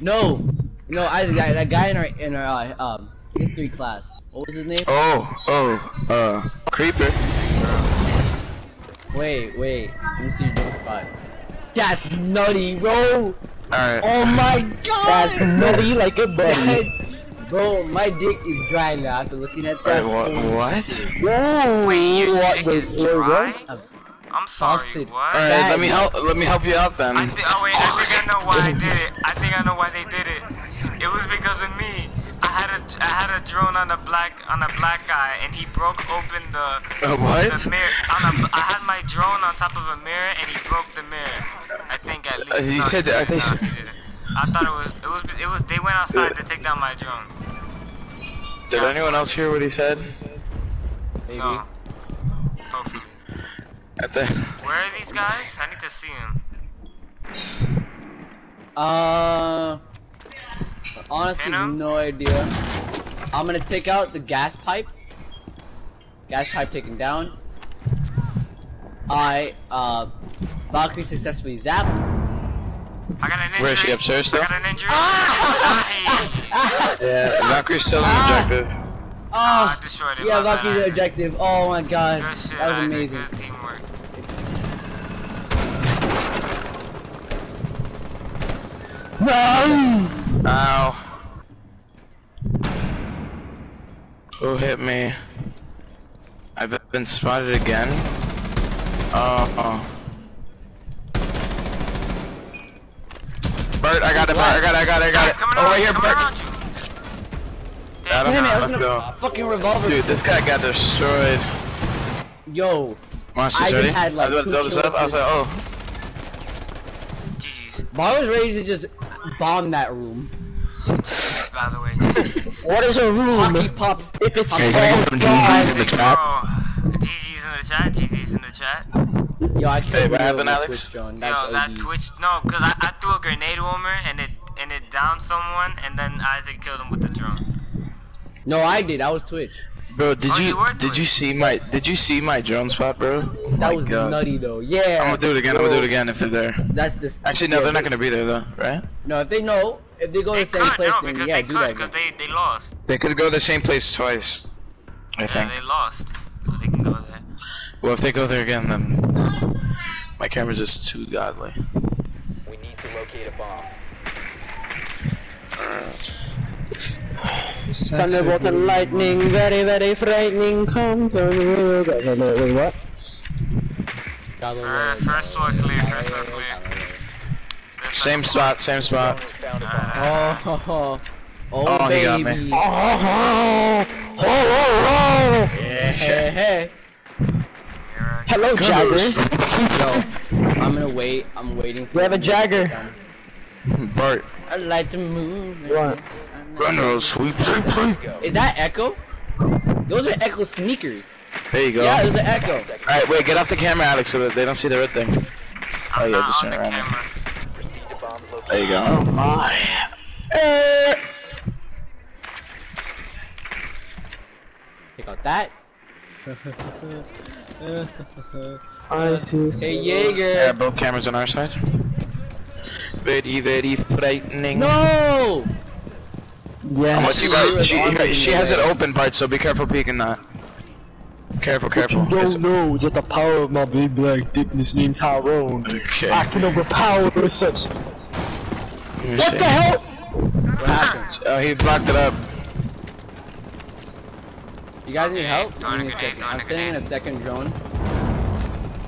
No, no, I that, that guy in our in our uh, um history class. What was his name? Oh, oh, uh, creeper. Wait, wait. Let me see your jump spot. That's nutty, bro. Alright. Oh my god. That's nutty like a buddy. That's- Bro, my dick is dry now after looking at that. Wait, what? What? Whoa! Wait, your what dick the- is wait, dry? I'm sorry, Busted. what? Alright, let me help. Let me help you out then. I thi- oh wait, I think I know why I did it. I think I know why they did it. It was because of me. I had a I had a drone on a black on a black guy, and he broke open the Uh, what? the mirror. On a, I had my drone on top of a mirror, and he broke the mirror. I think at least. Uh, you No, said that- I think No, so. he didn't. I thought it was it was it was they went outside to take down my drone. Did anyone else hear what he said? Maybe. No. Hopefully. At the. Where are these guys? I need to see them. Uh, honestly, no idea. I'm gonna take out the gas pipe. Gas pipe taken down. I uh, Valkyrie successfully zapped. I got an injury. Where is she, upstairs still? I got an injury. Ah! Yeah, Valkyrie's still an Ah. objective. Ah, I Oh, destroyed it. yeah, my bad, Valkyrie's Isaac. objective. Oh my god, Good shit, that was amazing. Good teamwork. Ow. Who hit me? I've been spotted again. Oh. Bert, I got it, Bert, I got it, I got it, I got it. Oh, right here, Bert. around you. I don't Damn it, know, I was let's go. fucking revolver. Dude, this guy got destroyed. Yo, Monsters I just ready? had, like, I was two about to build this up. I was like, oh. GG's. Bar was ready to just bomb that room. GG's, by the way. GG's. What is a room? Hockey pops. If it's Hey, can I get some outside- in the Bro, chat? GG's in the chat. GG's in the chat. Yo, I can't Hey, what happened, Alex? Twitch drone. That's Yo, that Twitch. No, cause I, I threw a grenade wormer and it and it downed someone, and then Isaac killed him with the drone. No, I did. I was Twitch. Bro, did Oh, you you did you see my did you see my drone spot, bro? That my was God. nutty though. Yeah. I'm gonna do it again. I'm gonna do it again if they're there. That's this. Actually, no, yeah, they're not gonna be there though, right? No, if they know, if they go to They the same could, place, no, then yeah, they do could, that. because again. they they lost. They could go the same place twice. I Yeah, think. they lost, so they can go there. Well, if they go there again, then my camera's just too godly. We need to locate a bomb. Uh, Thunderbolt and lightning, very, very frightening. Come to me. Wait, wait, wait, what? Fir- First floor clear. First floor clear. There's Same second spot, same Drone spot. has found a floor. bomb. Uh, Oh, oh, oh, Oh, he got me. baby. Oh, oh, oh, oh, oh. Hey, hey. here, Hello, Jaeger. Yo, I'm gonna wait. I'm waiting. For We have a them to Jaeger. get done. Bart, I like to move. What? Run sweep, sweep, sweep. Is that Echo? Those are Echo sneakers. There you go. Yeah, those are Echo. Alright, wait, get off the camera, Alex, so that they don't see the red thing. I'm Oh, yeah, just on the turn around. camera. Proceed to bomb location. There you go. Oh my. Eh. Take out that. I see. Hey, Yeah, Jaeger. both cameras on our side. Very, very frightening. No! Yes. Unless you She got, she, was on she has it open part, so be careful peeking that. Careful, But careful. you don't know that the power of my big black dickness named Tyrone. Okay. I can overpower such. Let me What see. the hell? What happened? Oh, he blocked it up. You guys need help? Throwing Give me a a second. throwing I'm a sending in a second drone.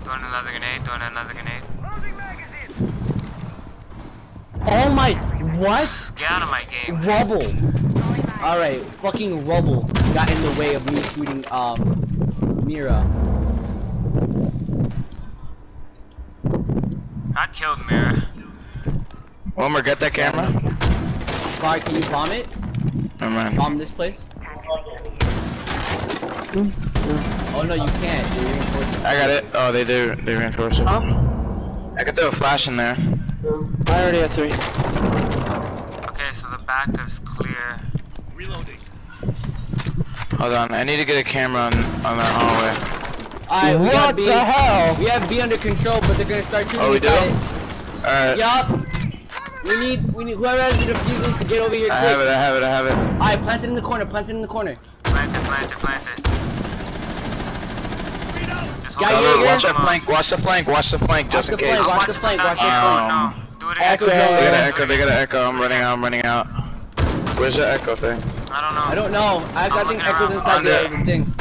Throwing another grenade. Throwing another grenade. Oh my, what? Get out of my game. Rubble. Alright, fucking rubble got in the way of me shooting, um, Mira. I killed Mira. Wilmer, get that camera. Bar, can you bomb it? Never mind. Bomb this place? Oh no, you can't. You're reinforcing. I got it. Oh, they do. They reinforce it. Huh? I could throw a flash in there. I already have three. Okay, so the back is clear. Reloading. Hold on. I need to get a camera on on that hallway. Alright, we got What B. the hell? We have B under control, but they're gonna start shooting Oh, we do? it. Alright. Yup. We need, we need, whoever has the defuse needs to get over here I have it, I have it, I have it. Alright, plant it in the corner, plant it in the corner. Plant it, plant it, plant it. Just Guy, hold yeah, on. Watch the hold on. flank, watch the flank, watch the flank, just in the case. flank, I'll watch the flank, watch the flank. No, no. Do it again. Echo do it drone. They got an echo, they got an echo, I'm running out, I'm running out. Where's the echo thing? I don't know. I don't know. I, I think looking Echo's around. inside the, thing.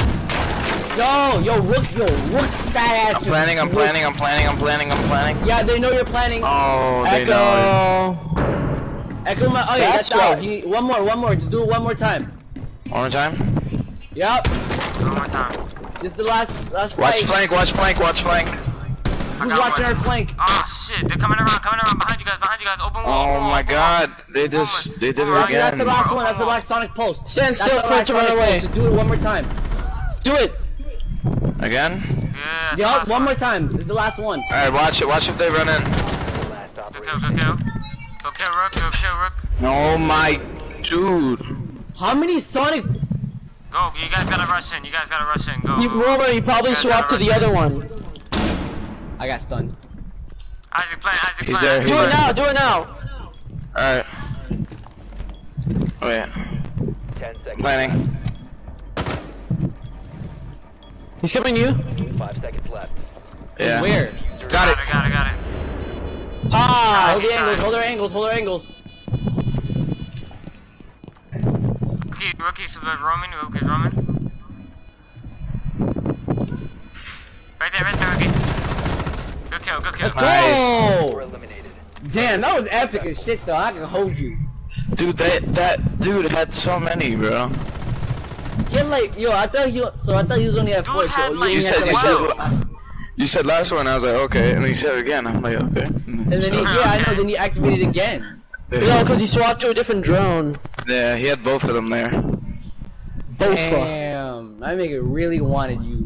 Yo, yo, Rook, yo, Rook's fat ass. I'm planning, I'm planning, I'm planning, I'm planning, I'm planning. Yeah, they know you're planning. Oh, they know. Echo. Echo, my, oh yeah, That's that's, out. right. You need, one more, one more. Just do it one more time. One more time. Yep. One more time. This is the last, last Watch fight. flank, watch flank, watch flank. I Who's watching one. our flank? Oh ah, shit, they're coming around, coming around behind you guys, behind you guys. Open wall. Oh open my open wall. god, they just, they did it That's, that's the last one. That's the last Sonic Pulse. Stand That's still the for it last to run away. Pulse. Just do it one more time. Do it. Again? Yeah, Yup, last one more time. This is the last one. Alright, watch it, watch if they run in. Last Go operator. kill, go kill. Go kill Rook, go kill Rook. Oh my, dude. How many Sonic? Go, you guys gotta rush in, you guys gotta rush in, go. You, Roman, you probably Yeah, swapped to gotta the rush other in. one. I got stunned. Isaac plan, Isaac He's plan, there, Isaac he's Do it now. Do it now. Alright. Oh yeah, Ten seconds. planning. He's coming to you. Five seconds left. Yeah. Where? Got it. Got it, got it. Ah. Hold the Sorry. angles. Hold our angles. Hold our angles. Rookie, rookie's uh, Roman, rookie's Roman. Right there, right there, rookie. Good kill, good kill. Let's go. eliminated. Damn, that was epic as shit though. I can hold you. Dude, that that dude had so many, bro. He had like, yo, I thought he, so I thought he was only at Dude four. had, So like, You said to, you like- said you said last one. I was like okay, and then you said it again. I'm like okay. And then he, So- yeah, I know. Then he activated again. No, because he swapped to a different drone. yeah, he had both of them there. Both. Damn, that nigga really wanted you.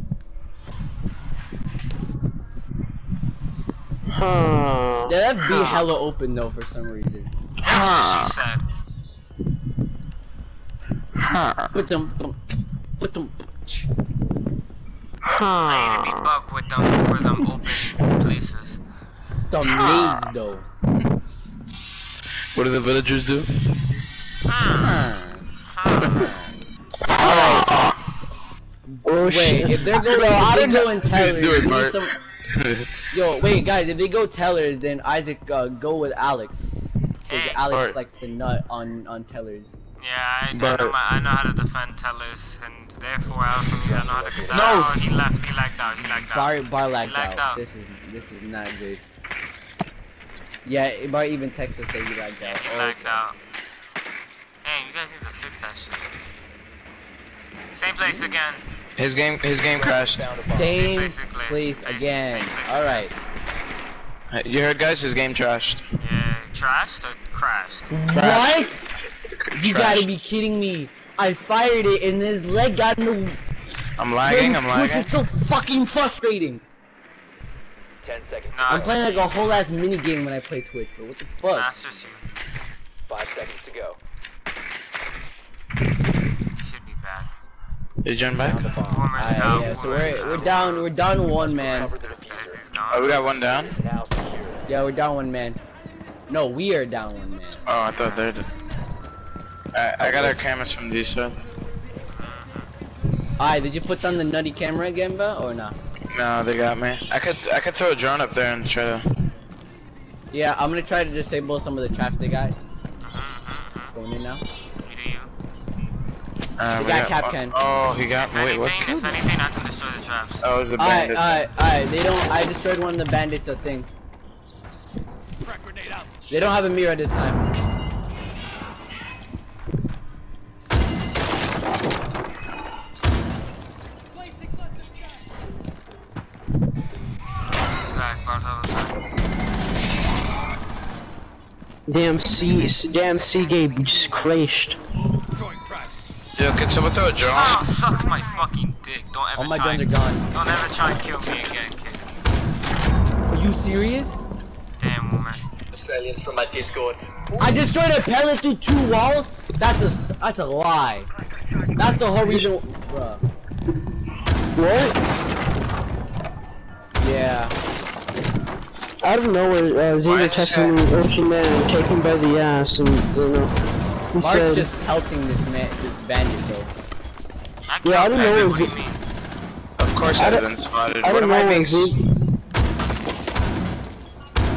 Huh. Yeah, that be hella open though for some reason. That's what she said. Huh. Put them, pum, put them. I need to be buck with them for them open places. Some nades though. What do the villagers do? Hmm. Oh Wait, shit. if they're going, Bro, I if they don't go know- in Do it, we some- Yo, wait, guys, if they go tellers, then Isaac uh, go with Alex. Because Hey. Alex Alright. likes the nut on on tellers. Yeah, I, I, know my, I know how to defend tellers, and therefore I also need to know how to. No. Oh, he left. He lagged out. He lagged out. Bar Bar lagged lagged out. out. This is this is not good. Yeah, Bar even texted us that he lagged out. He Oh, lagged okay. out. Hey, you guys need to fix that shit. Same place again. His game, his game crashed. Found a bomb. Same place again. All right. You heard, guys? His game trashed. Yeah, trashed or crashed? What? You Trash. gotta be kidding me! I fired it and his leg got in the. I'm lagging. I'm lagging. Which lagging. is so fucking frustrating. Ten seconds. No, I'm playing like a whole ass mini game when I play Twitch, but what the fuck? Nah, it's just you. Five seconds to go. You should be back. Did you join back? Found a bomb. Warmer's Alright, yeah, so we're we're down we're down one man. Cover the Daisy's diffuser. down. Oh, we got one down. Now. Yeah, we're down one man. No, we are down one man. Oh, I thought they did. Alright, I got our cameras from these side. Alright, did you put on the nutty camera again, bro, or not? No, they got me. I could, I could throw a drone up there and try to. Yeah, I'm gonna try to disable some of the traps they got. Mhm, mhm, Going in now. Uh, He we got Kapkan. Oh, he got. If Wait, what? if anything, I can destroy the traps. Oh, it was a Alright, bandit. alright, alright. They don't. I destroyed one of the bandits. I think. They don't have a mirror this time. It's back, Bartolo's back. Damn C, damn Seagate just crashed. Yo, can someone throw a drone? Oh, suck my fucking dick. Don't ever All my try. guns are gone. Don't ever try and kill me again, kid. Are you serious? Damn woman. Australians from my Discord. I destroyed a pellet through two walls. That's a that's a lie. That's the whole reason, bruh. What? Yeah. out of nowhere, uh, Why Xavier did you texted me, Ocean Man, take him by the ass, and, you know, he Mark's said, just pelting this man, this bandit, bro. I Yeah, I killed don't know Bandit, if what do it- you mean? Of course I I've been spotted. I What am I know being? if Don't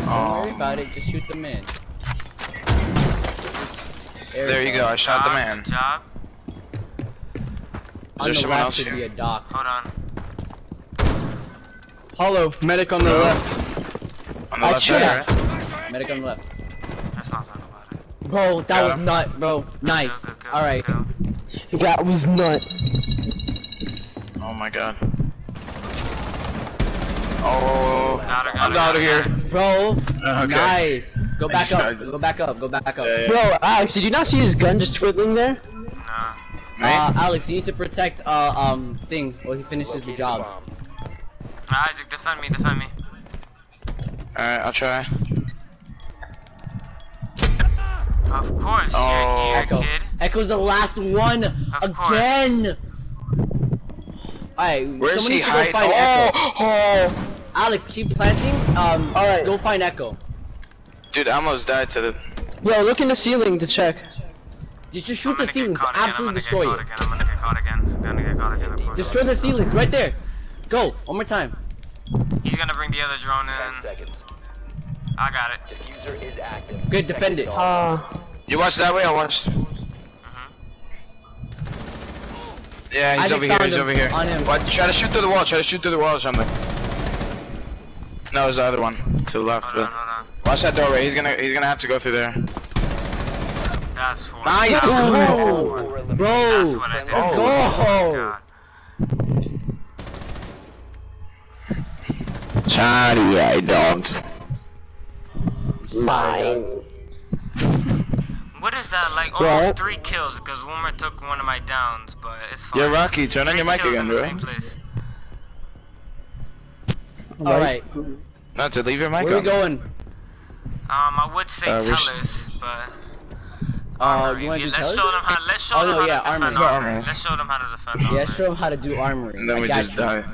worry Oh, about it. Just shoot the man. there you go. I shot the Job, man. Good job. On there the someone left else should here? be a dock. Hold on. Hollow, medic on the left. On the I left should side, have. right? Medic on the left. Let's not talk about it. Bro, that Got was him. nut, bro. Nice. Good, good, good, All right. That was nut. Oh my god. Oh, Got her, got I'm out of here. her. Bro, Okay. nice. Go back up. Just- Go back up. Go back up. Yeah, yeah. Bro, Alex, did you not see his gun just twiddling there? Nah. Uh, Alex, you need to protect uh um thing while he finishes the job. bomb. Isaac, defend me, defend me. Alright, I'll try. Of course, Oh. you're here, Echo. kid. Echo's the last one course. again. Alright, Where's someone needs to go hiding? find Oh, Echo. oh! Alex, keep planting. Um, Alright. go find Echo. Dude, I almost died to the. Yo, look in the ceiling to check. Just, just I'm shoot the ceilings. caught again, I'm Absolutely destroy it. caught again, I'm gonna get caught again. I'm gonna get caught again, of course. Destroy the ceilings right there. Go. One more time. He's gonna bring the other drone in. seconds. I got it. Diffuser is active. Good, defend it. Uh, You watch that way? I watched. Yeah, he's Isaac over here. He's him. over here. On him. What? Try to shoot through the wall. Try to shoot through the wall or something. No, it's the other one to the left. Hold on, But hold on. watch that doorway. He's gonna. He's gonna have to go through there. That's for Nice. That's what Bro, bro, That's let's what I did. go. Oh my God. Charlie, I don't. fine. What is that? Like Bro. almost three kills because Wilmer took one of my downs, but it's fine. Yeah, Rocky, turn on your mic again, in bro. Alright, Not to leave your mic where are on. we going? Um, I would say Uh, we sh- tellers, but Uh, you wanna Yeah, do let's tellers? show them how. Let's show Oh, them no, how yeah, to defend armory. armory. Armory. Let's show them how to defend Yeah, armory. show him how to do armory. And then I we just you. die.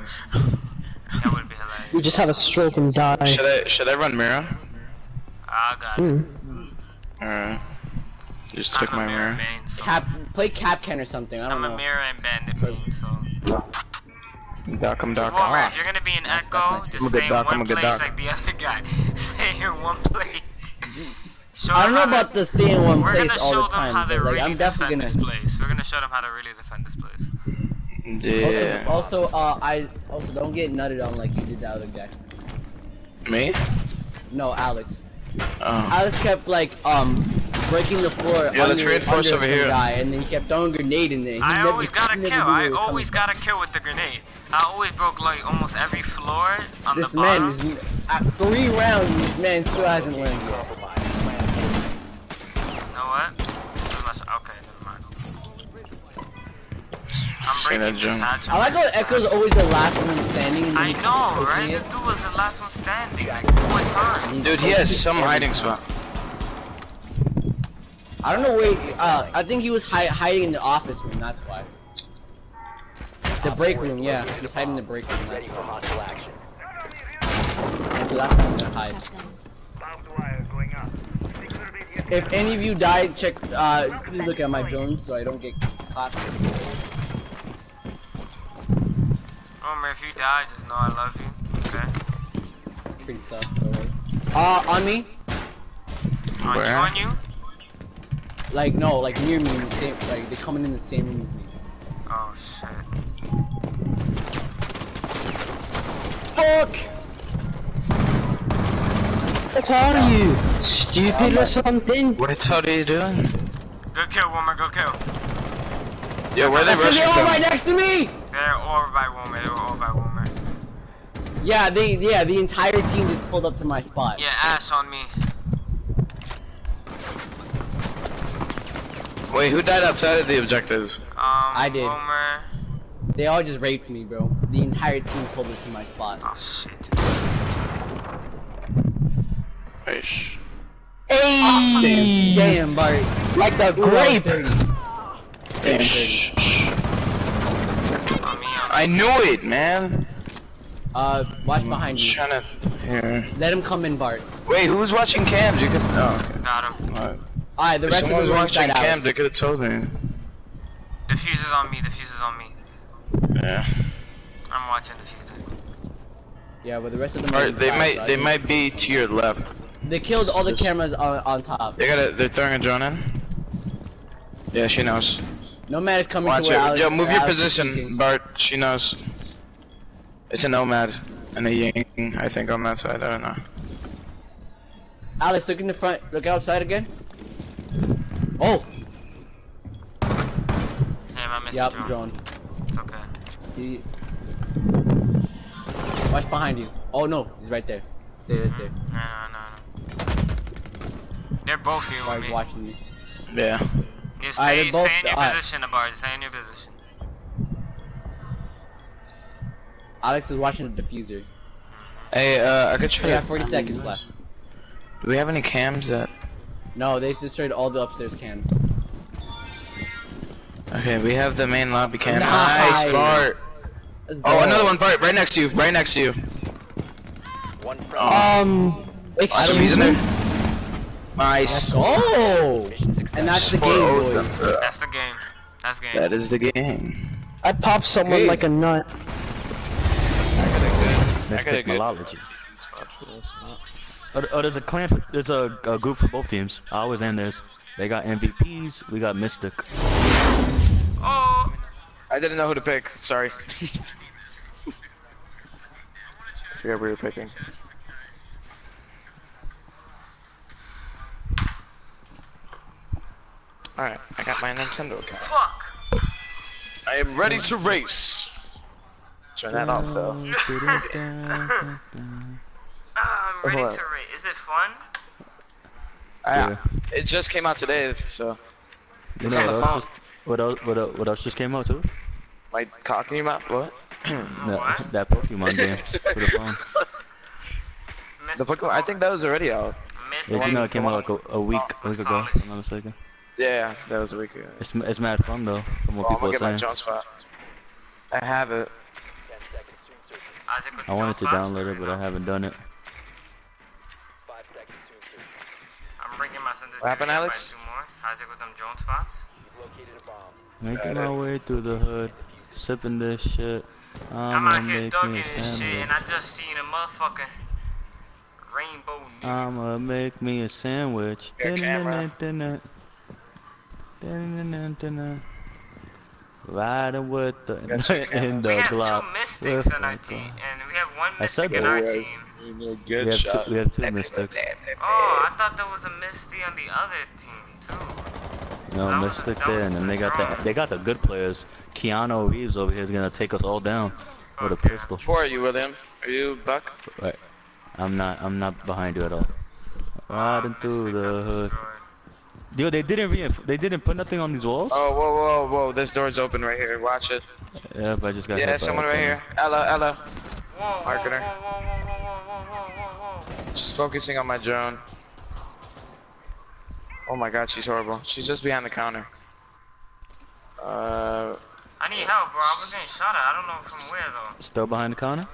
That would be hilarious. We just have a stroke and die. Should I? Should I run Mira? I got it. Hmm. Alright. Just took I'm my mirror mirror. main, so Cap, play Kapkan or something. I don't I'm know. a Mira and bandit main, so. Doc, I'm Doc. Wilmer, Ah. if you're gonna be an That's- echo, that's nice. just stay in doc, one place doc. like the other guy. stay in one place. Show I don't know how to- about the stay in one place gonna all show the them how time, to but like really I'm definitely defend gonna. this place. We're gonna show them how to really defend this place. Yeah. Also, also, uh, I also don't get nutted on like you did the other guy. Me? No, Alex. Oh. Alex kept like um breaking the floor Yeah, let's under, reinforce under over here. guy, and then he kept throwing a grenade in there. He I never- always got a kill. I where it was always got a kill with the grenade. I always broke like almost every floor on This the man bottom. is at three rounds. This man still hasn't learned yet. Compromised. You know what? I'm Okay, never mind. I'm breaking this hatch. I like how Echo's always the last one standing. I know, right? The dude was the last one standing, like four times. Dude, he has some hiding spot. I don't know where. Uh, I think he was hi hiding in the office room. That's why. The break room, yeah. He was hiding in the break room. Ready That's for hostile action. why. And so that's why I'm gonna hide. If any of you died, check. Uh, please look at my drones so I don't get caught. Homer, if you die, just know I love you. Okay? Pretty sus, alright. Uh, on me. On you, on you? Like no, like near me in the same. Like they're coming in the same room as me. Oh shit. Fuck! What are you? Stupid or something? What the hell are you doing? Good kill, Wilmer, good kill. Yo, where are they That's 'cause rushing they're all from? right next to me. They're all by Wilmer, they were all by Wilmer. Yeah, they. Yeah, the entire team just pulled up to my spot. Yeah, Ash on me. Wait, who died outside of the objectives? Um, I did. Wilmer. They all just raped me, bro. The entire team pulled up to my spot. Oh shit. Wait, shh. Hey! Damn, Bart. Like the that was grape! Damn, shh, shh. On me, on me. I knew it, man. Uh, watch behind you. Trying to. Here. Let him come in, Bart. Wait, who's watching cams? You could. Oh, okay. Got him. Alright. Alright, the If rest of someone them was are watching inside cams, Alex. they could have told me. Diffuser's on me. Diffuser's on me. Yeah. I'm watching the diffuser. Yeah, but the rest of them are they might. so They might be to your left. They killed all the cameras on, on top. They got. to They're throwing a drone in. Yeah, she knows. Nomad is coming Watch to it. where Alex. Yo, move your Alex position, thinking. Bart. She knows. It's a nomad and a ying, I think, on that side. I don't know. Alex, look in the front. Look outside again. Oh, Damn, I missed yep, the drone. drone. It's okay. He... Watch behind you. Oh no, he's right there. Stay right there. No, no, no, no. They're both here While with he's me. watching you. Yeah. You stay, they're both- stay in your alright. position, Abard. Stay in your position. Alex is watching the diffuser. Hey, uh, I could try We to. have 40 seconds left. Do we have any cams that? No, they've destroyed all the upstairs cams. Okay, we have the main lobby cam. Nice. Nice, Bart. Oh, another one, Bart. Right next to you. Right next to you. One friendly. Oh, Um, Adam, he's excuse in me. there. Nice. Oh! And that's the game, Four boys. That's the game. That's game. That is the game. I popped someone Okay. like a nut. I got a good- technology. Oh, th- Oh, oh, there's a clan. For, there's a, a group for both teams. Ours and theirs. They got MVPs. We got Mystic. Oh! I didn't know who to pick. Sorry. Forget we were picking. Alright, I got my Nintendo account. Fuck! I am ready to race. Turn that off though. Ah, I'm ready What? to rate. Is it fun? I, it just came out today, so You It's know on the what phone. else, what else? What else? What else just came out too? my cock in your mouth. What? That, What? that Pokemon game for the phone. The Pokemon. I think that was already out. Mystic. Yeah, you know, it came out like a, a week, a week ago. If I'm not mistaken. Yeah, that was a week ago. It's it's mad fun though. From what Well, I'm people gonna are get saying. jump spot. I have it. Ten seconds to insertion. Isaac with I wanted to download it, but I haven't done it. I'm bringing my sensitivity What happened, up by Alex? two more. Isaac with them drone spots. You've located a bomb. Making my way through the hood, sipping this shit. I'm I'ma out here make me ducking a and shit, and I just seen a motherfucking rainbow nigga. I'ma make me a sandwich. Your camera. Riding with the in the we have two mystics with on our team, and we have one mystic in our Oh, team. Good We have two, we have two mystics. Oh, I thought there was a Misty on the other team too. No That mystic that there, and then the they got drone. the they got the good players. Keanu Reeves over here is gonna take us all down with a pistol. Who are you, William? Are you Buck? Right. I'm not I'm not behind you at all. Riding through Mystic the got hood. destroyed. Yo, they didn't re they didn't put nothing on these walls. Oh, whoa, whoa, whoa! This door's open right here. Watch it. Yeah, but I just got Yeah, by someone a right thing. here. Ela, Ela. Whoa. She's focusing on my drone. Oh my god, she's horrible. She's just behind the counter. Uh, I need help, bro. I was getting shot at. I don't know from where though. Still behind the counter?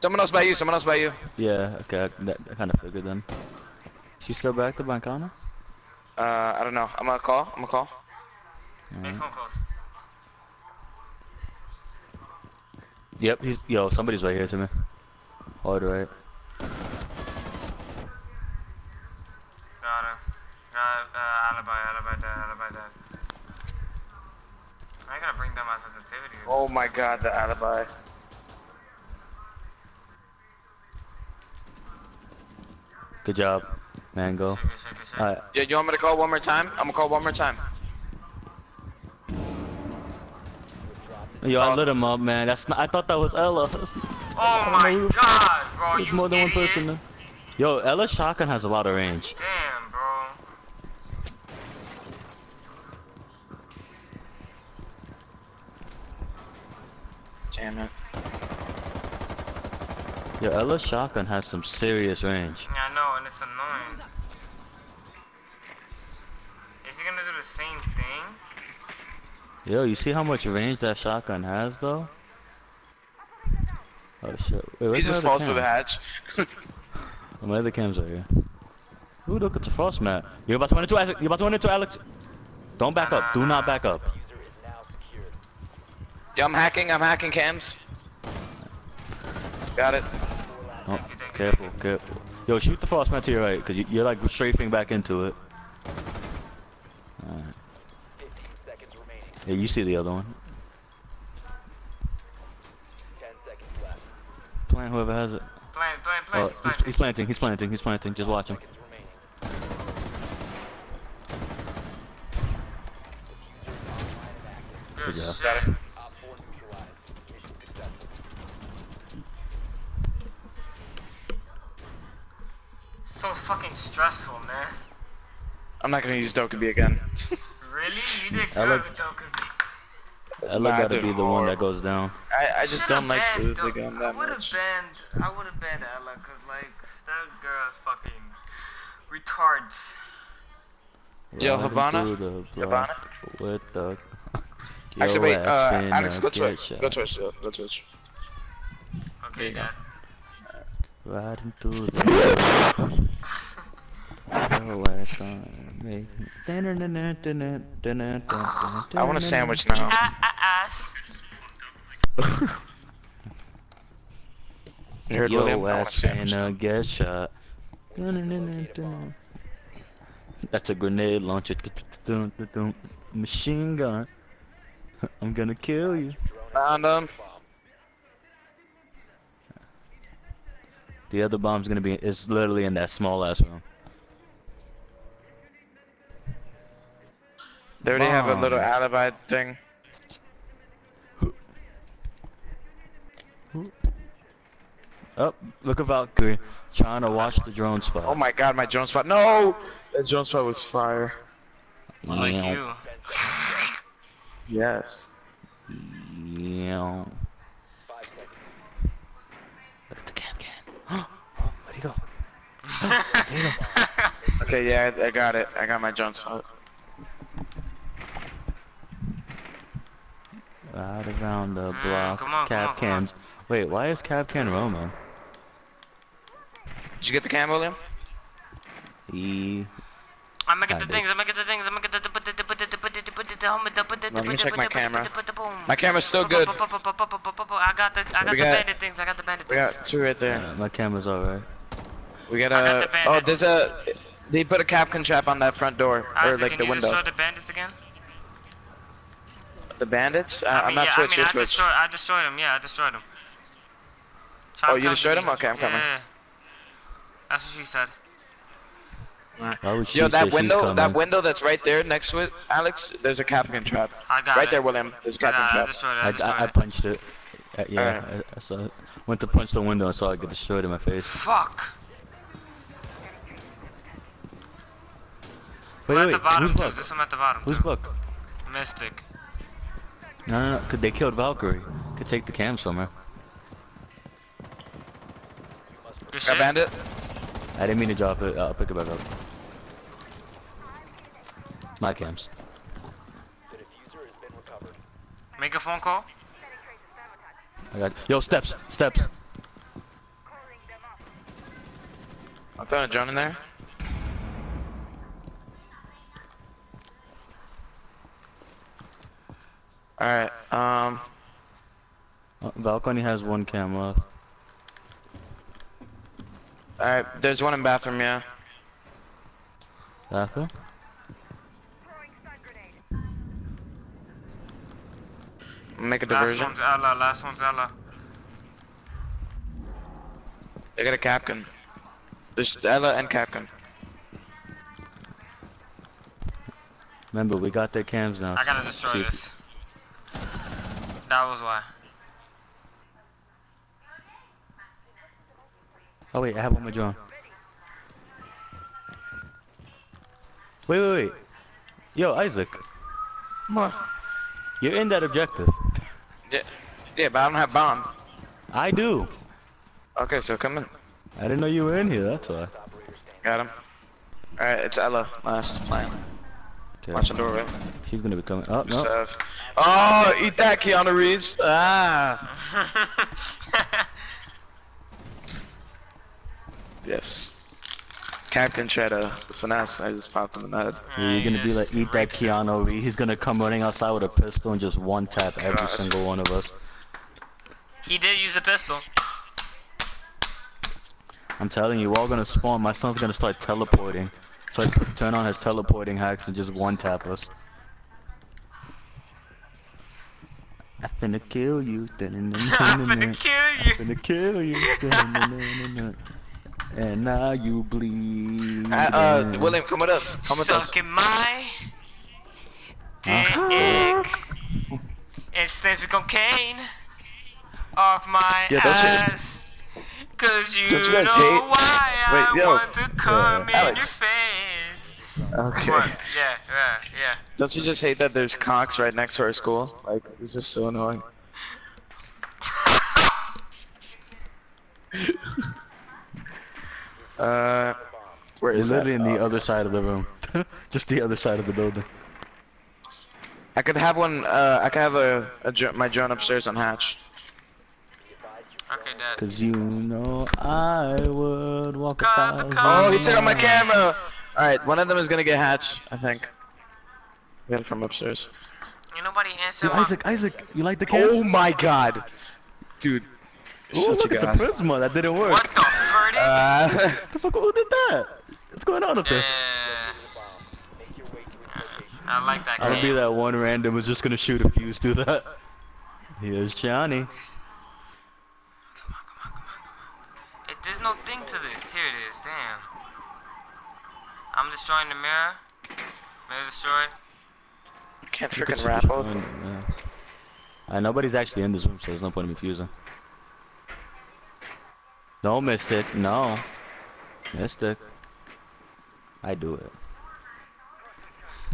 someone else by you. Someone else by you. Yeah, okay, I, that, I kind of figured then. She's still back to behind counter? Uh, I don't know. I'm gonna call. I'm gonna call. Make phone calls. Yep, he's yo, somebody's right here to me. Hard right. Got her. Got uh, alibi, alibi dead, alibi dead. I gotta bring down my sensitivity. Oh my god, the alibi. Good job, Mango. Alright, Yeah, you want me to call one more time? I'm gonna call one more time. Yo, I oh. lit him up, man. That's not, I thought that was Ela. Oh my no, god, bro. There's You more than one person. There. Yo, Ela shotgun has a lot of range. Damn, bro. Damn it. Yo, Ela's shotgun has some serious range. Yeah, I know, and it's annoying. Is he gonna do the same thing? Yo, you see how much range that shotgun has, though? Oh shit. Wait, He just falls through the hatch. My other cams are here. Ooh, look, it's a frost mat. You're about to run into Alex. You're about to run into Alex. Don't back up. Do not back up. User is now secured. Yeah, I'm hacking. I'm hacking cams. Got it. Oh, careful, careful. Yo, shoot the frost mat to your right, cause you, you're like strafing back into it. Alright. 15 seconds remaining. Yeah, you see the other one. 10 seconds left. Plant whoever has it. Plant, plant, plant. Oh, he's he's, planting. he's planting. He's planting. He's planting. Just watch him. Seconds remaining. Good job. shit. Op 4 neutralized. Mission successful. So fucking stressful, man. I'm not gonna use Dokkaebi again. Really? You did I good like- with Dokkaebi. Ela Nah, gotta be the one that goes down. I, I just don't like the, the Dok- gun I would have much. banned. I would have banned Ela, cause like that girl's fucking retards. Yo, Riding Havana? through the Havana? block With the. Actually, wait. Uh, Alex, go get Twitch. shot. Go Twitch. Go, go Twitch. Okay, you. Dad. Riding through the. Your ass on. I want a sandwich now. Ah, ah, ass. You heard William? Your I want a ass sandwich. finna get shot. That's a grenade launcher. Machine gun. I'm gonna kill you. Found him. The other bomb's gonna be. It's literally in that small ass room. They already have a little alibi thing. Oh, look at Valkyrie trying to watch the drone spot. Oh my god, my drone spot. No! That drone spot was fire. Like Yeah. you. Yes. Yeah. 5 seconds. Look at the cam can. Where'd he go? See? Okay, yeah, I, I got it. I got my drone spot. Right around the block. come on, come on, come on. cans. Wait, why is Kapkan roaming? Did you get the cam, William? He. I'm gonna get the things. I'm gonna get the things. I'm gonna get the put the put the put the put the helmet. Put the Let me check my camera. Put the boom. My camera's still good. I got the I got We the got- bandit things. I got the bandit We things. got two right there. My camera's alright. We got I got a. the Oh, there's a. They put a Kapkan trap on that front door, or like Isaac, like can you window. destroy the bandits again? The bandits? Uh, I I'm mean, not yeah, switch. I mean, I switch. destroyed. I destroyed them. Yeah, I destroyed them. Oh, you destroyed them? Okay, I'm yeah, coming. Yeah, yeah. That's what she said. Why would she Yo, that window, that window that's right there next to it, Alex. There's a Kapkan trap. I got Right it. there, William. There's a I Kapkan got it. I trap. destroyed it. I, I destroyed I, I punched it. Uh, yeah, Alright. I, I saw it. Went to punch the window and saw it get destroyed in my face. Fuck. Wait, I'm wait, at the bottom who's too. book? This one at the bottom Who's too. book? Mystic. No, no, no, cause they killed Valkyrie. Could take the cams from her. Good Got shit. bandit. I didn't mean to drop it. I'll pick it back up. My cams. The diffuser has been recovered. Make a phone call. I got. Yo, steps, steps. I'm throwing a drone in there. Alright, um, Uh, Valkyrie has one cam left. alright, there's one in bathroom, yeah. Bathroom? Make a diversion. Last one's Ela. Last one's Ela. They got a Kapkan. There's Ela and Kapkan. Remember, we got their cams now. I gotta destroy See this. That was why. Oh wait, I have one more drone. Wait, wait, wait. Yo, Isaac, What? you're in that objective. Yeah, yeah, but I don't have bomb. I do. Okay, so come in. I didn't know you were in here. That's why. Got him. Alright, it's Ela. Last plan. Okay. Watch the doorway. She's gonna be coming. Oh no. Serve. Oh, eat that, Keanu Reeves. Ah. Yes. Captain tried to finesse. I just popped him in the head. Yeah, you're gonna be like, eat that rip- Keanu Reeves. He's gonna come running outside with a pistol and just one tap every single one of us. He did use a pistol. I'm telling you, we're all gonna spawn. My son's gonna start teleporting. So I turn on his teleporting hacks and just one tap us. I finna kill you. I'm finna kill you. I finna kill you. and now you bleed. Uh, uh, William, come with us. Come with us. Sucking my dick Uh-huh. and sniffing cocaine off my Yeah, don't you- ass. Cause you, you know hate- why I yo. want to come in Alex. your face. Okay. What? Yeah, yeah, yeah. Don't you just hate that there's cocks right next to our school? Like, it's just so annoying. uh, where You're is that? in the Oh. other side of the room. just the other side of the building. I could have one. Uh, I could have a, a dr- my drone upstairs on hatch. Okay, Dad. Cause you know I would walk a Cut the thousand Oh, he took out my camera. All right, one of them is gonna get hatched, I think. Get it from upstairs. Ain't nobody answer Yo. Isaac, Isaac, you like the camera? Oh my god, dude. Ooh, look a at the god. prisma. That didn't work. What the furdy? Uh, the fuck? Who did that? What's going on up there? Yeah, Make your way to its location. I like that I'll be that one random who's just gonna shoot a fuse through that. Here's Johnny. It, there's no thing to this. Here it is. Damn. I'm destroying the mirror. Mirror destroyed. can't freaking rap out. Uh, nobody's actually in this room, so there's no point in me fusing. No, Mystic. No. Mystic. I do it.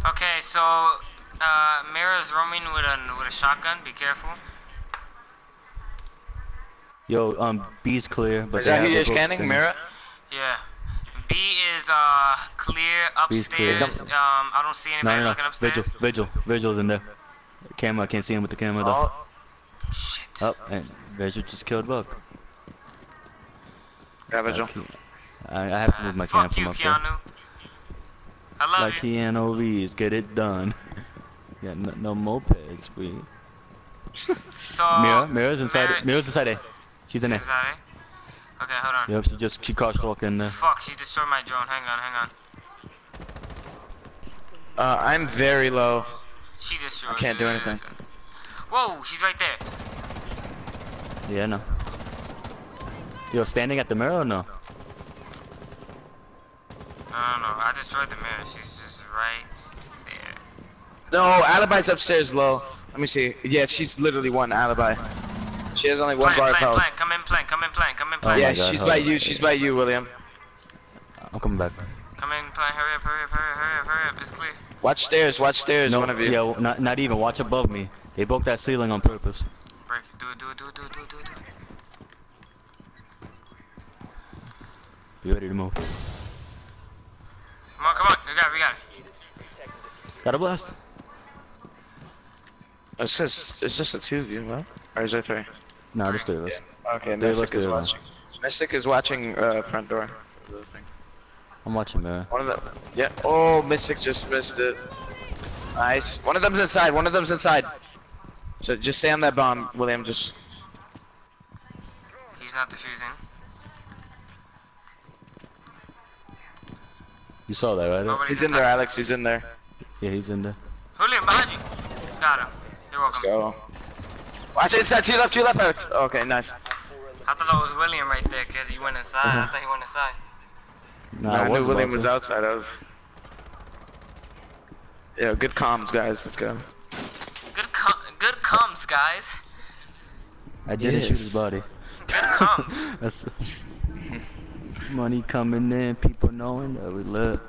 Okay, so uh, Mira's roaming with a with a shotgun. Be careful. Yo, um, B's clear, but Is they that have who you're scanning, thing. Mirror? Yeah. B is uh clear B's clear. upstairs. Um, I don't see anybody No, no, no. upstairs. Vigil, Vigil, Vigil's in there. Camera, I can't see him with the camera though. Oh, Shit. Oh, and Vigil just killed Buck. yeah, Vigil. I, I have to move my cam Fuck from you, up there. Keanu. I love Like you. Keanu Reeves, get it done. yeah, no, no mopeds, we. So Mira, Mira's inside. Mira- Mira's inside A. She's in there. Is that it? Okay, hold on. Yep, she just she caught walk in there. Fuck, she destroyed my drone. Hang on, hang on. Uh, I'm very low. She destroyed. I can't do anything. Whoa, she's right there. Yeah, no. Yo, standing at the mirror or no? No, no, no. I destroyed the mirror. She's just right there. No, Alibi's upstairs low. Let me see. Yeah, she's literally one alibi. She has only one Plank, bar of plank, health. plank. Come in, plank. Come in, plank. Come in, Oh plank. yeah, my God, she's hold by you. She's by you, William. I'm coming back. Come in, plank. Hurry up, hurry up, hurry up, hurry up, hurry up. It's clear. Watch stairs. Watch stairs. No, one of you. yeah, not not even. Watch above me. They broke that ceiling on purpose. Break it. Do it, do it, do it, do it, do it, do it. Do it. You ready to move? Come on, come on. We got it, we got it. Got a blast. It's cause it's just a two of you, huh? Or is there three? No, just three of us. Okay, They Mystic look is good, watching. Mystic is watching uh, front door. I'm watching mirror. One of them. Yeah. Oh, Mystic just missed it. Nice. One of them's inside. One of them's inside. So just stay on that bomb, William. Just. He's not defusing. You saw that, right? Nobody's He's in there, Alex. He's in there. Yeah, he's in there. Julian, behind you. Got him. You're welcome. Let's go. Watch it inside. To your left. To your left. Alex. Okay, nice. I thought that was William right there because he went inside. I thought he went inside. Nah, I, I knew was William was to. outside. I was. Yeah, good comms, guys. Let's go. Good com good comes, guys. I didn't shoot his Yes. body. Good comes. That's money coming in, people knowing that we lit.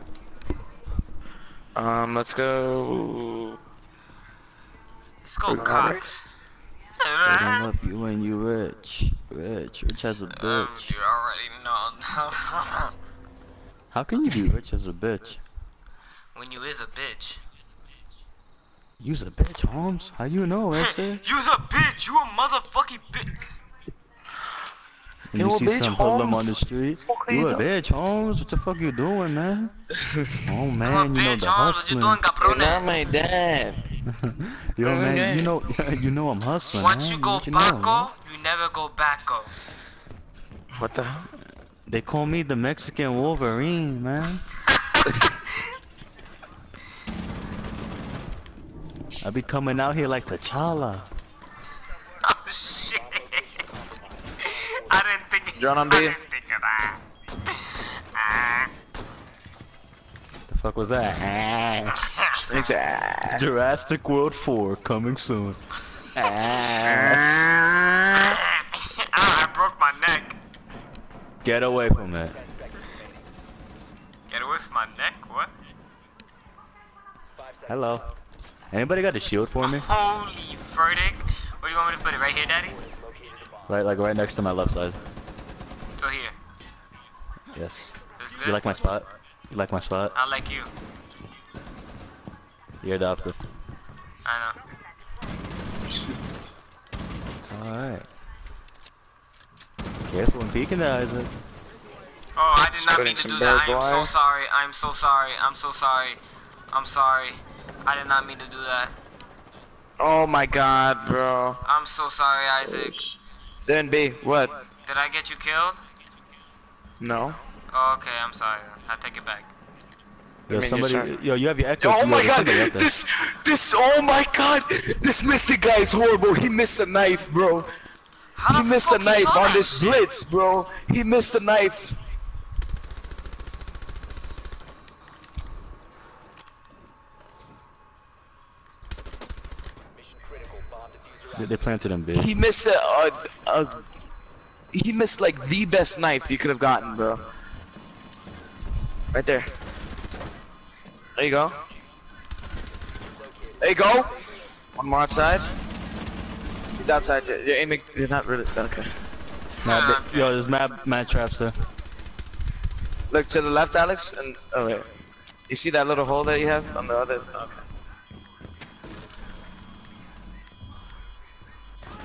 Um, let's go. Let's go, Good Cox. They don't love you when you rich, rich, rich as a Um, bitch. you already know. How can you be rich as a bitch? when you is a bitch. You's a bitch, Holmes. How you know, Esther? You's a bitch. You a motherfucking bitch. When You you see bitch, some hoodlum on the street, Fuck are you you a bitch, Holmes. What the fuck you doing, man? Oh man, Come on, you know bitch, the Holmes, what you doing, You're not my dad. Yo, Okay. man, you know, you know I'm hustling. Once man. you go What you know, Baco, man? you never go backo. What the hell? They call me the Mexican Wolverine, man. I be coming out here like T'Challa. Drone on I B. didn't think of that. The fuck was that? And he "Ah." Jurassic World 4 coming soon. ah, I broke my neck. Get away from it. Get away from my neck. What? Hello. Anybody got a shield for me? Holy verdict. Where do you want me to put it? Right here, daddy? Right, like right next to my left side. So here. Yes. This is good? You like my spot? You like my spot? I like you. You're adopted. I know. Alright. Careful when peeking there, Isaac. Oh, I did not mean to do that. I am so sorry. I'm so sorry. I'm so sorry. I'm sorry. I did not mean to do that. Oh my god, bro. I'm so sorry, Isaac. Then B, what? Did I get you killed? No. Oh, okay, I'm sorry. I take it back. Yo, somebody, yo, you have your echo. Oh my god, somebody up there. this, this, oh my god, this Mystic guy is horrible. He missed a knife, bro. How He missed a knife on this shit? blitz, bro. He missed a knife. They, they planted him, bitch. He missed a, a, a, he missed like the best knife you could have gotten, bro. Right there. There you go. There you go. One more outside. He's outside. You're aiming. You're not really. Okay. Nah, Ah, okay. Yo, there's mad, mad traps there. Look to the left, Alex, and oh wait. You see that little hole that you have on the other? Okay.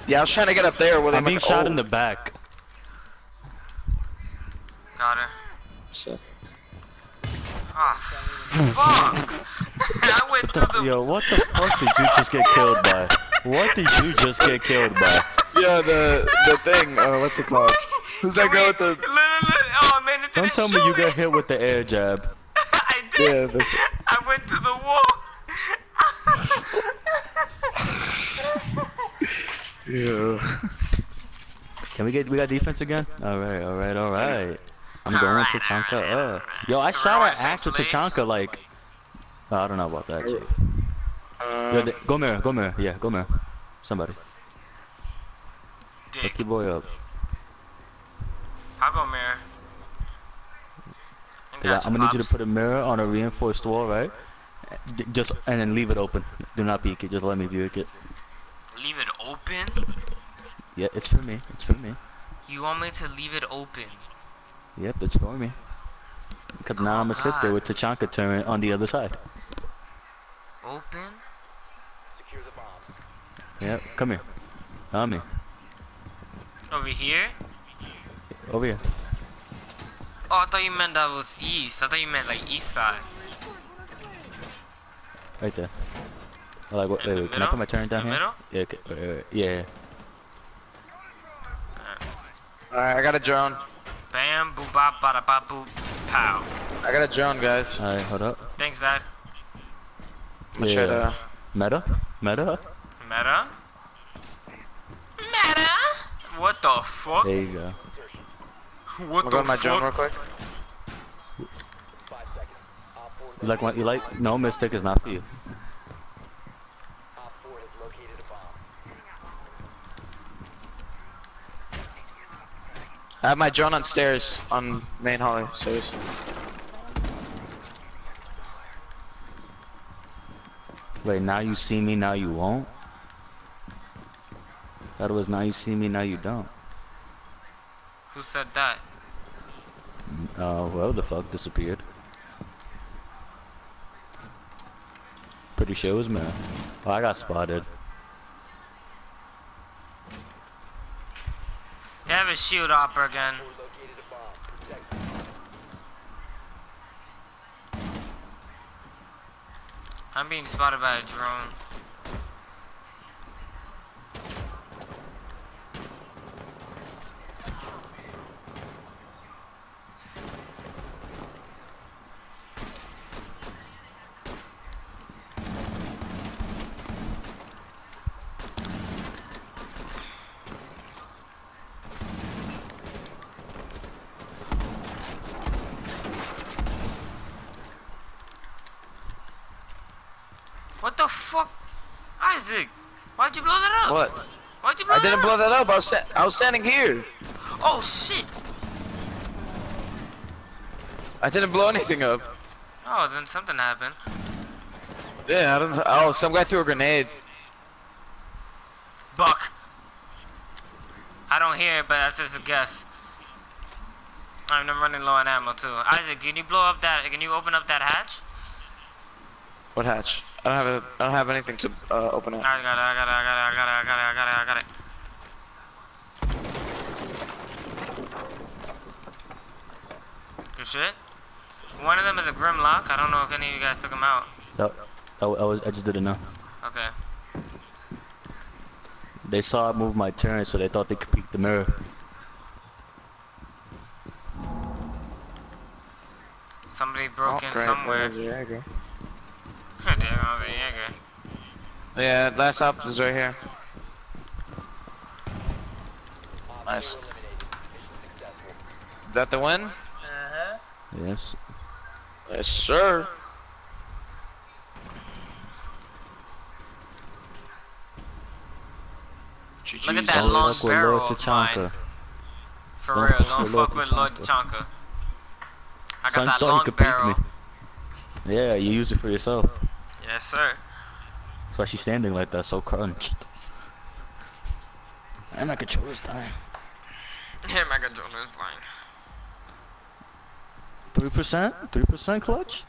Yeah, I was trying to get up there. William. I'm being shot in the back. Got her. So- Ah, fuck! I went to the. Yo, what the fuck did you just get killed by? What did you just get killed by? Yeah, the the thing. Uh, what's it called? Who's that girl with the? Look, look, look. Oh man, it Don't tell me show you got hit with the air jab. I did. Yeah, that's it. I went to the wall. Yeah. Can we get we got defense again? All right, all right, all right. I'm going Alright, Tachanka up. Yo, I So shot at the same? Tachanka like. I don't know about that. Actually. Yo, Uh, they, go Mira, go Mira. Yeah, go Mira. Somebody. Dick. Hook your boy up. I'll go Mira. I 'Cause I, am gonna need you to put a mirror on a reinforced wall, right? Just and then leave it open. Do not peek it. Just let me view it. Leave it open? Yeah, it's for me. It's for me. You want me to leave it open? Yep, it's for me. Cause now I'm gonna sit there with Tachanka turret on the other side. Open? Secure the bomb. Yep, come here. On me. Over here? Over here. Oh, I thought you meant that was east. I thought you meant like east side. Right there. I like, wait, wait, wait, can I put my turret down In here? middle? Yeah, okay, wait, wait, wait, yeah. Alright, I got a drone. Bam, boop, bop, bada, bop, boop, pow. I got a drone, guys. Alright, hold up. Thanks, Dad. I'm gonna try to. Meta? Meta? Meta? Meta? What the fuck? There you go. What I'm the going my drone real fuck? quick. Five seconds. Op 4 You like what you like? No, Mystic is not for you. Op 4 has located a bomb. I have my drone on stairs on main hallway. Stairs. Wait, now you see me, now you won't? That was now you see me, now you don't. Who said that? Uh, well, the fuck disappeared. Pretty sure it was me. Oh, I got spotted. Have a shield opera again. I'm being spotted by a drone. The fuck? Isaac, why'd you blow that up? What? Why'd you blow that up? I didn't up? blow that up. I was I was standing here. Oh shit! I didn't blow anything up. Oh, then something happened. Yeah, I don't know. Oh, some guy threw a grenade. Buck. I don't hear it, but that's just a guess. I'm running low on ammo too. Isaac, can you blow up that? Can you open up that hatch? What hatch? I don't have a, I don't have anything to uh, open up. I got it. I got it. I got it. I got it. I got it. I got it. I got it. Good shit. One of them is a Grimlock. I don't know if any of you guys took him out. That, I, I was I just did it now. Okay. They saw I move my turn, so they thought they could peek the mirror. Somebody broke Oh, in great. somewhere. Yeah, okay. There goes the Jaeger. Yeah, last stop is right here. Nice. Is that the win? Uh-huh. Yes. Yes, sir. Look at that Don't long fuck with barrel Lord of mine. Tachanka. For Don't real, don't fuck with Lord Tachanka. Tachanka. I got Son that long barrel. me. Yeah, you use it for yourself. Yes, sir. That's why she's standing like that, so crunched. And my controller's dying. Yeah, my controller's fine. Three percent? Three percent clutch?